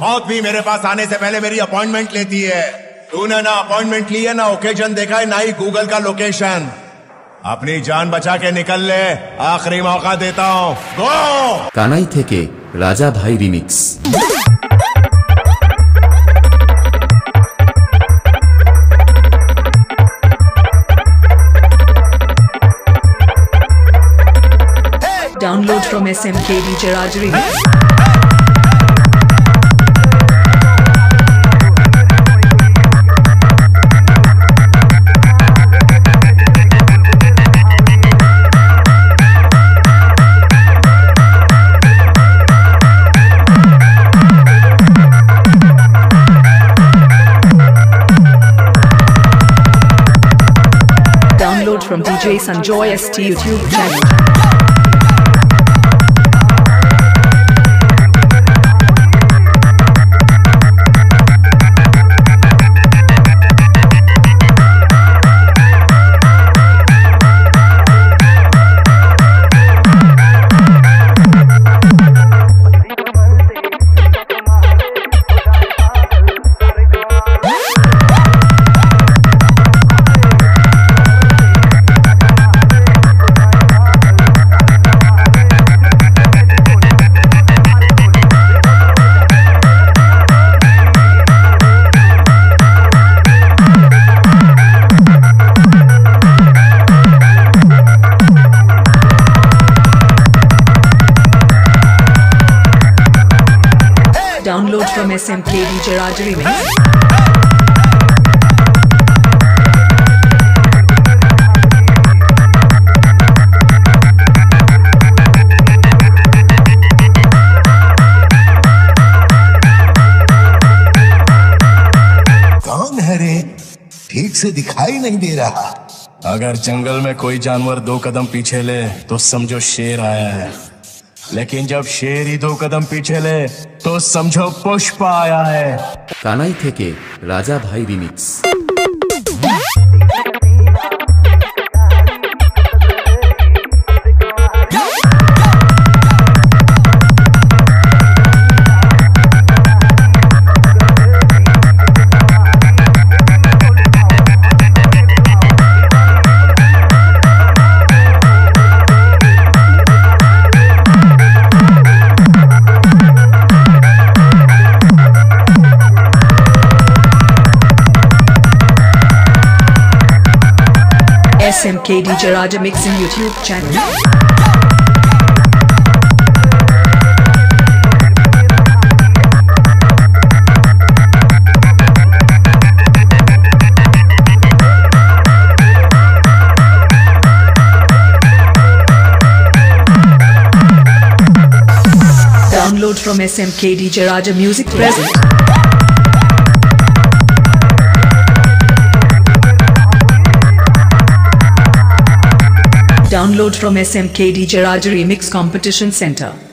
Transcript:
मौत भी मेरे पास आने से पहले मेरी अपॉइंटमेंट लेती है। तूने ना अपॉइंटमेंट ली है ना ओकेजन देखा है ना ही गूगल का लोकेशन। अपनी जान बचा के निकल ले आखिरी मौका देता हूँ। गो! कानाई थे के राजा भाई remix. Download from S M K beach Rajouri from DJ Sanjoy ST YouTube channel. From SMKD Jarajari Mix. कौन ठीक से दिखाई नहीं दे रहा। अगर जंगल में कोई जानवर दो कदम पीछे ले तो समझो शेर आया है। लेकिन जब शेर ही दो कदम पीछे ले तो समझो पुष्प आया है। कानाई थे के राजा भाई remix. SMKD Jaraja Mixing YouTube channel. Download from SMKD Jaraja Music Present. Download from SMKD Jarajari Mix Competition Center.